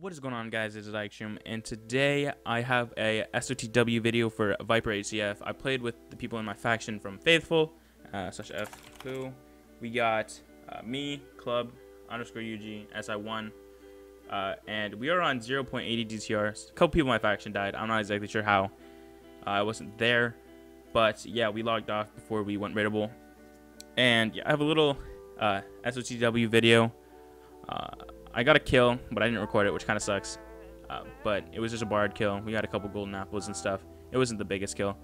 What is going on guys, it's IkeShroom, and today I have a SOTW video for Viper HCF. I played with the people in my faction from Faithful, uh, slash F, who we got uh, me, Club, underscore UG, SI1, uh, and we are on 0.80 DTR. A couple people in my faction died, I'm not exactly sure how. Uh, I wasn't there, but yeah, we logged off before we went raidable. And yeah, I have a little uh, SOTW video. Uh, I got a kill, but I didn't record it, which kind of sucks. Uh, but it was just a bard kill. We got a couple golden apples and stuff. It wasn't the biggest kill.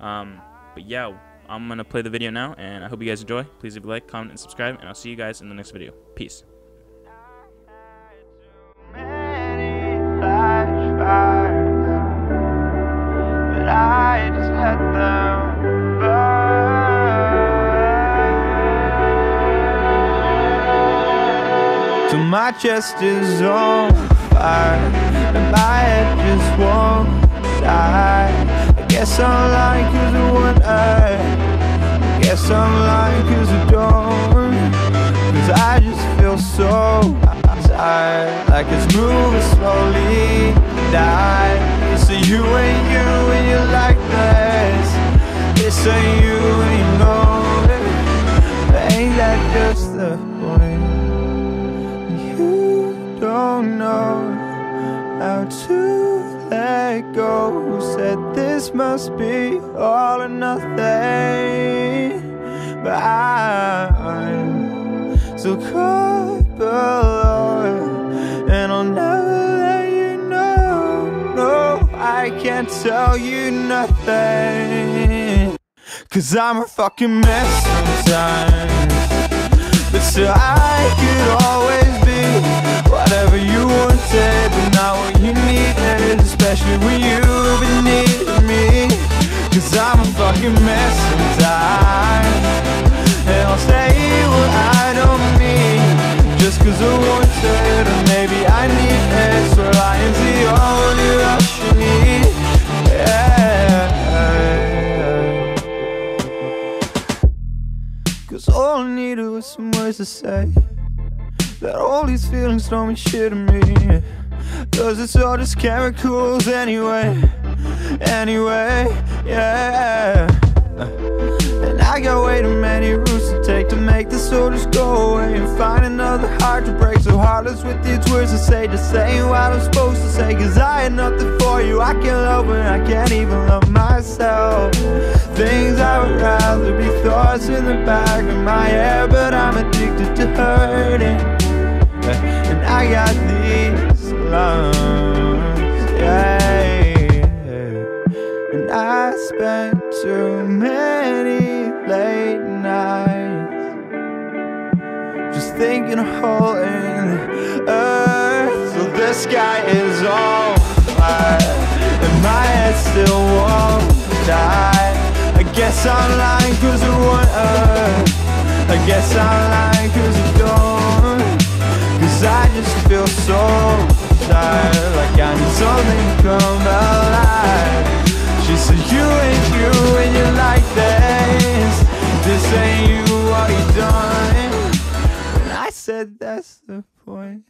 Um, but yeah, I'm going to play the video now, and I hope you guys enjoy. Please leave a like, comment, and subscribe, and I'll see you guys in the next video. Peace. Till my chest is on fire And my head just won't die. I guess I'm lying cause I want I guess I'm lying cause I don't. Cause I just feel so tired Like it's moving slowly die. So you ain't you and you like this. This ain't you and you know it Ain't that just the how to let go. Who said this must be all or nothing? But I'm so caught below, and I'll never let you know. No, I can't tell you nothing. Cause I'm a fucking mess sometimes. But still I could always be Whatever Especially when you've been needing me. Cause I'm a fucking mess sometimes. And I'll say what I don't mean. Just cause I wanted Or maybe I need it So lying's the only rush you need Yeah. Cause all I needed was some words to say. That all these feelings don't mean shit to me Cause it's all just chemicals anyway Anyway, yeah. And I got way too many routes to take To make the soul just go away And find another heart to break. So heartless with these words to say Just saying what I'm supposed to say. Cause I had nothing for you. I can't love when I can't even love myself. Things I would rather be thoughts in the back of my head But I'm addicted spent too many late nights Just thinking of hole in earth. So the sky is on fire And my head still won't die. I guess I'm lying cause I want Earth I guess I'm lying cause I don't. Cause I just feel so tired Like I need something to come alive said that's the point.